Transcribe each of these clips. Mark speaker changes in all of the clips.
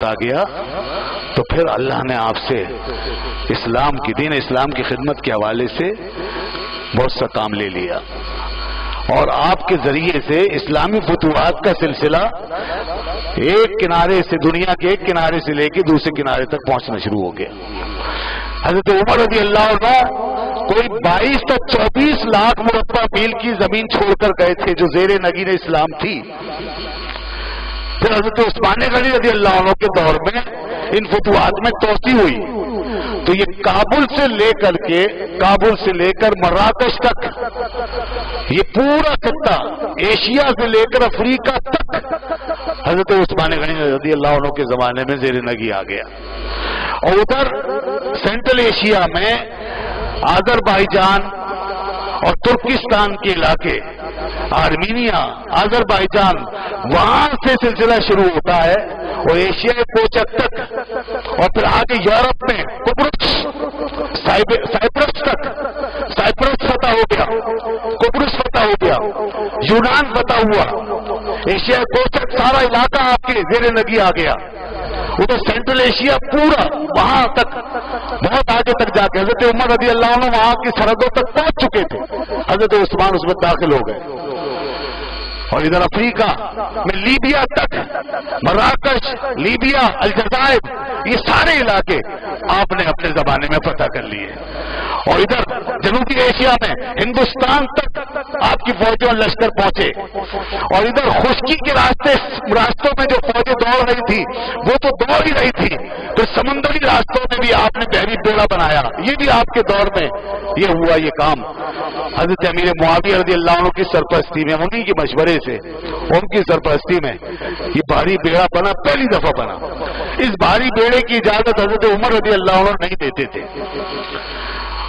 Speaker 1: आ गया तो फिर अल्लाह ने आपसे इस्लाम की, दीन इस्लाम की खिदमत के हवाले से बहुत सा काम ले लिया। और आपके ज़रिए से इस्लामी फतुहात का सिलसिला एक किनारे से, दुनिया के एक किनारे से लेकर दूसरे किनारे तक पहुँचना शुरू हो गया। हज़रत उमर रज़ी अल्लाह कोई 22 तक 24 लाख मुरब्बा मील की ज़मीन छोड़कर गए थे, जो जेर नगीन इस्लाम थी। फिर हज़रत उस्मान गनी रज़ी अल्लाह के दौर में इन फतुआत में तोसी हुई। तो ये काबुल से लेकर के, काबुल से लेकर मराकश तक, ये पूरा खत्ता एशिया से लेकर अफ्रीका तक हज़रत उस्मान गनी रज़ी अल्लाह के जमाने में जेर नगी आ गया। और उधर सेंट्रल एशिया में आजरबाईजान और तुर्किस्तान के इलाके, आर्मीनिया, आजरबाईजान, वहाँ से सिलसिला शुरू होता है और एशिया कोचक तक और फिर आगे यूरोप में कुबरुस साइप्रस तक, साइप्रस फता हो गया कुबरुस फता हो गया, यूनान फता हुआ एशिया कोचक सारा इलाका आपके जेर नगी आ गया। उधर सेंट्रल एशिया पूरा वहाँ तक बहुत आगे तक जाके हज़रत उमर रदी अल्लाह वहाँ की सरहदों तक पहुँच चुके थे। हज़रत उस्मान उसमें दाखिल हो गए। और इधर अफ्रीका में लीबिया तक, मराकश, लीबिया अलजायब ये सारे इलाके आपने अपने जमाने में पता कर लिए। और इधर जनूबी एशिया में, हिंदुस्तान तक आपकी फौजें और लश्कर पहुँचे। और इधर खुशकी के रास्ते, रास्तों में जो फौजें दौड़ रही थी, वो तो दौड़ ही रही थी। तो समुद्री रास्तों में भी आपने बहरी बेड़ा बनाया। ये भी आपके दौर में ये हुआ ये काम। हज़रत अमीर मुआविया रज़ी अल्लाह की सरपरस्ती में, उन्हीं के मशवरे से, उनकी सरपरस्ती में ये भारी बेड़ा बना, पहली दफ़ा बना। इस भारी बेड़े की इजाज़त हज़रत उमर रज़ी अल्लाह नहीं देते थे।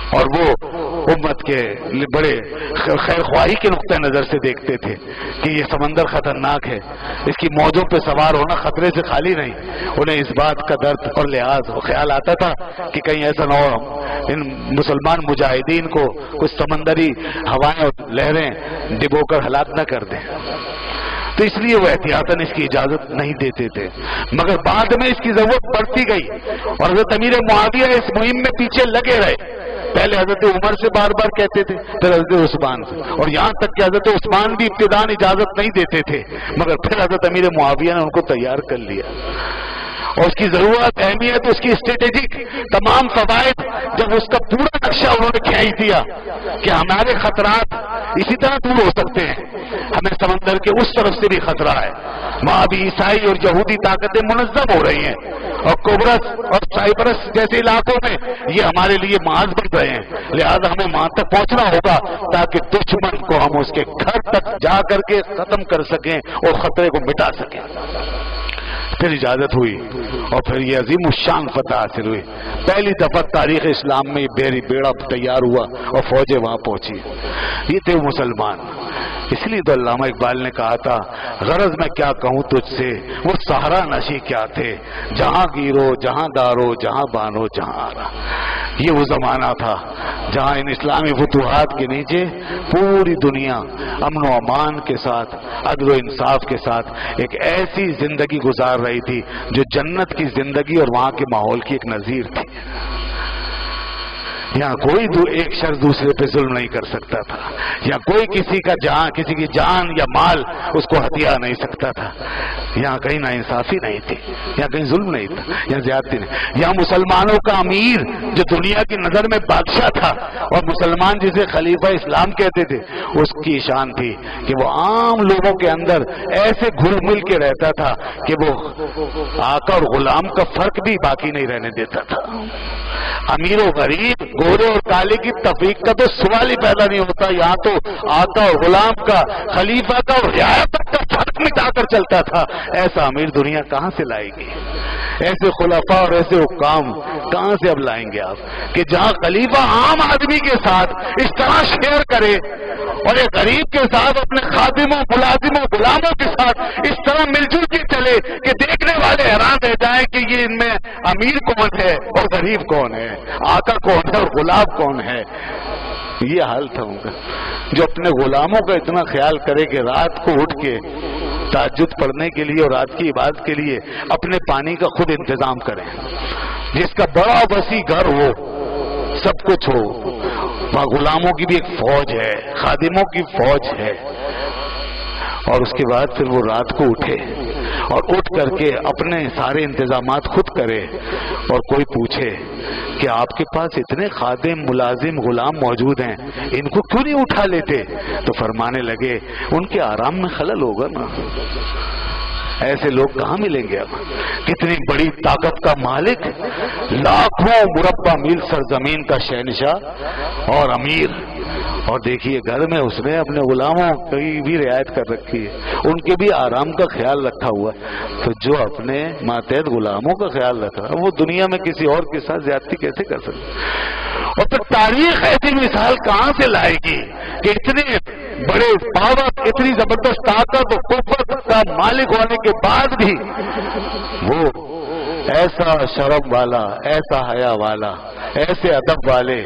Speaker 1: और वो उम्मत के बड़े खैर ख्वाही के नुकते नज़र से देखते थे कि ये समंदर खतरनाक है। इसकी मौजों पे सवार होना खतरे से खाली नहीं। उन्हें इस बात का दर्द और लिहाज और ख्याल आता था कि कहीं ऐसा न हो। इन मुसलमान मुजाहिदीन को कुछ समंदरी हवाएँ और लहरें डिबोकर हलाक न कर दें। तो इसलिए वो एहतियातन इसकी इजाज़त नहीं देते थे। मगर बाद में इसकी ज़रूरत पड़ती गई और हज़रत अमीर मुआविया इस मुहिम में पीछे लगे रहे। पहले हज़रत उमर से बार बार कहते थे, फिर हज़रत उस्मान से। और यहाँ तक कि हज़रत उस्मान भी इब्तदान इजाज़त नहीं देते थे, मगर फिर हज़रत अमीर मुआविया ने उनको तैयार कर लिया। और उसकी ज़रूरत, अहमियत, उसकी स्ट्रेटेजिक तमाम फवायद, जब उसका पूरा नक्शा उन्होंने खींच दिया कि हमारे खतरात इसी तरह दूर हो सकते हैं। हमें समंदर के उस तरफ़ से भी खतरा है। वहाँ भी ईसाई और यहूदी ताकतें मुनजम हो रही हैं। और कोबरस और साइबरस जैसे इलाकों में ये हमारे लिए माज बन रहे हैं। लिहाजा हमें वहाँ तक पहुँचना होगा, ताकि दुश्मन को हम उसके घर तक जा करके खत्म कर सकें और खतरे को मिटा सकें। फिर इजाज़त हुई, और फिर ये अजीम शान फतह हासिल हुई। पहली दफ़ा तारीख इस्लाम में बेरी बेड़ा तैयार हुआ, और फौजें वहाँ पहुँची। ये थे मुसलमान। इसलिए तो अल्लामा इकबाल ने कहा था, गरज मैं क्या कहूँ तुझसे? वो सहारा नशी क्या थे? जहाँ गिरो, जहाँ दारो, जहाँ बानो, जहाँ आरा। ये वो जमाना था, जहाँ इन इस्लामी फतूहत के नीचे पूरी दुनिया अमन अमान के साथ, अदल इंसाफ के साथ एक ऐसी ज़िंदगी गुजार रही थी, जो जन्नत की ज़िंदगी और वहाँ के माहौल की एक नजीर थी। यहाँ कोई एक शख्स दूसरे पे जुल्म नहीं कर सकता था। या कोई किसी का जान किसी की जान या माल उसको हथिया नहीं सकता था। यहाँ कहीं ना इंसाफी नहीं थी, यहाँ कहीं जुल्म नहीं था, यहाँ ज्यादती नहीं। यहाँ मुसलमानों का अमीर जो दुनिया की नज़र में बादशाह था और मुसलमान जिसे खलीफा इस्लाम कहते थे, उसकी शान थी कि वो आम लोगों के अंदर ऐसे घुल मिल के रहता था कि वो आका और गुलाम का फ़र्क भी बाकी नहीं रहने देता था। अमीर और गरीब, गोरे और काले की तफरीक का तो सवाल ही पैदा नहीं होता। यहाँ तो आका और गुलाम का, खलीफा का और रियायत का फ़र्क मिटाकर चलता था। ऐसा अमीर दुनिया कहाँ से लाएगी? ऐसे खुलाफा और ऐसे हुकाम कहाँ से अब लाएँगे आप? कि जहाँ खलीफा आम आदमी के साथ इस तरह शेयर करे और एक गरीब के साथ अपने खादिमों, मुलाजिमों, गुलामों के साथ इस तरह मिलजुल के चले कि रह जाए कि ये इनमें अमीर कौन है और गरीब कौन है? आका कौन है और गुलाब कौन है? ये हाल था उनका। जो अपने गुलामों का इतना ख्याल करे कि रात को उठ के ताजुद पढ़ने के लिए और रात की इबादत के लिए अपने पानी का खुद इंतज़ाम करें। जिसका बड़ा वसी घर हो, सब कुछ हो, वहाँ गुलामों की भी एक फौज है, खादिमों की फौज है। और उसके बाद फिर वो रात को उठे। और उठ करके अपने सारे इंतज़ाम खुद करे और कोई पूछे कि आपके पास इतने खादिम, मुलाजिम गुलाम मौजूद हैं, इनको क्यों नहीं उठा लेते? तो फरमाने लगे, उनके आराम में खलल होगा ना। ऐसे लोग कहाँ मिलेंगे अब? कितनी बड़ी ताकत का मालिक, लाखों मुरब्बा मील सरजमीन का शहनशाह और अमीर और देखिए, घर में उसने अपने गुलामों की भी रियायत कर रखी है। उनके भी आराम का ख्याल रखा हुआ है। तो जो अपने मातहत गुलामों का ख्याल रख रहा है, वो दुनिया में किसी और के साथ ज्यादती कैसे कर सकते और फिर तारीख ऐसी मिसाल कहाँ से लाएगी? कि इतने बड़े पावर, इतनी ज़बरदस्त ताकत और कुफत का मालिक होने के बाद भी वो ऐसा शर्म वाला, ऐसा हया वाला ऐसे अदब वाले।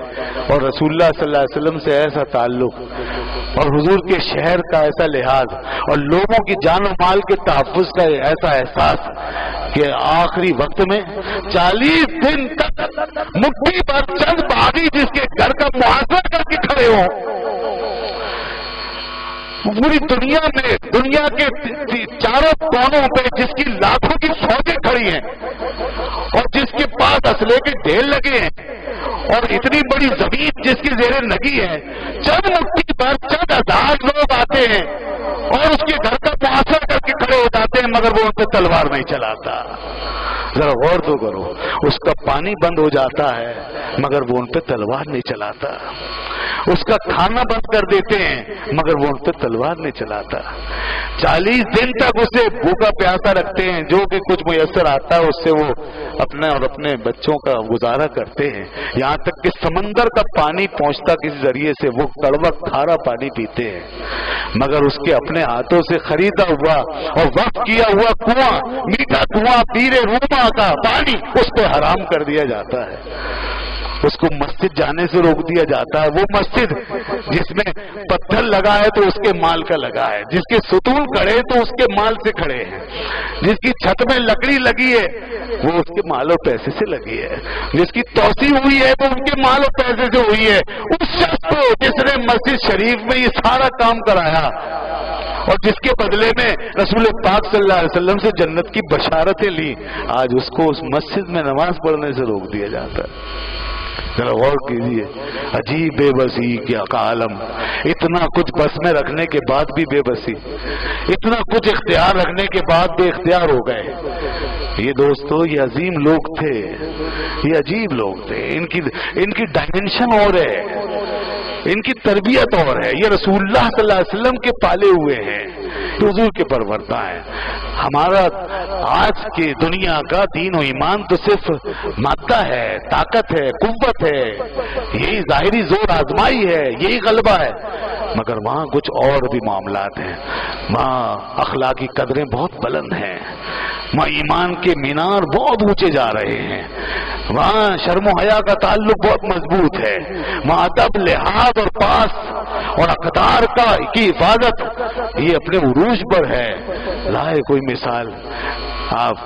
Speaker 1: और रसूल्ला सल्लल्लाहु अलैहि वसल्लम से ऐसा ताल्लुक। और हुजूर के शहर का ऐसा लिहाज। और लोगों की जान माल के तहफ़ का ऐसा एहसास कि आखिरी वक्त में चालीस दिन तक मुट्ठी पर चंद बागी जिसके घर का मुआवजा करके खड़े हों। पूरी दुनिया में, दुनिया के चारों कोनों पे जिसकी लाखों की फौजें खड़ी हैं और जिसके पास असले के ढेर लगे हैं, और इतनी बड़ी ज़मीन जिसकी जेरे लगी है, चंद मुट्ठी पर चंद हज़ार लोग आते हैं, और उसके घर का मुआसर करके खड़े हो जाते हैं, मगर वो उन पर तलवार नहीं चलाता। जरा गौर तो करो, उसका पानी बंद हो जाता है, मगर वो उन पर तलवार नहीं चलाता। उसका खाना बंद कर देते हैं। मगर वो उन पर तलवार नहीं चलाता। चालीस दिन तक उसे भूखा प्यासा रखते हैं। जो कि कुछ मुयसर आता है, उससे वो अपने और अपने बच्चों का गुजारा करते हैं। यहाँ तक कि समंदर का पानी पहुँचता किसी ज़रिए से, वो कड़वा खारा पानी पीते हैं। मगर उसके अपने हाथों से खरीदा हुआ और वक्त किया हुआ कुआँ, मीठा कुआँ, पीरे रूमा का पानी उस पर हराम कर दिया जाता है। उसको मस्जिद जाने से रोक दिया जाता है। वो मस्जिद जिसमें पत्थर लगा है तो उसके माल का लगा है। जिसके सुतून खड़े तो उसके माल से खड़े हैं। जिसकी छत में लकड़ी लगी है, वो उसके माल और पैसे से लगी है। जिसकी तोसी हुई है तो उनके माल और पैसे से हुई है। उस शख्स को जिसने मस्जिद शरीफ में ये सारा काम कराया और जिसके बदले में रसूल पाक सल्लल्लाहु अलैहि वसल्लम से जन्नत की बशारतें ली, आज उसको उस मस्जिद में नमाज़ पढ़ने से रोक दिया जाता है। जरा गौर कीजिए, अजीब बेबसी क्या का आलम इतना कुछ बस में रखने के बाद भी बेबसी। इतना कुछ इख्तियार रखने के बाद भी इख्तियार हो गए। ये दोस्तों, ये अजीम लोग थे। ये अजीब लोग थे। इनकी इनकी डायमेंशन और है। इनकी तरबियत और है। ये रसूलुल्लाह सल्लल्लाहु अलैहि वसल्लम के पाले हुए हैं। तो हजूर के परवरता है। हमारा आज की दुनिया का दीन और ईमान तो सिर्फ़ मादा है, ताकत है कुत है। यही जाहिरी ज़ोर आजमाई है, यही गलबा है। मगर वहाँ कुछ और भी मामला हैं। वहाँ अखलाकी कदरें बहुत बुलंद हैं। वहाँ ईमान के मीनार बहुत ऊँचे जा रहे हैं। वहाँ शर्म हया का ताल्लुक बहुत मज़बूत है। वहाँ अदब, लिहाज और पास और अकदार का की हिफाजत। ये अपने उरूज पर है। लाए कोई मिसाल। आप